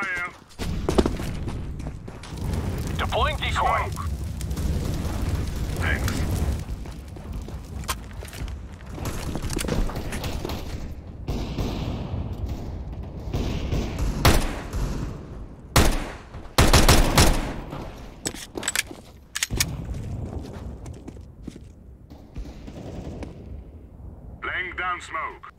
fire. Deploying decoy. Smoke. Thanks. Laying down smoke.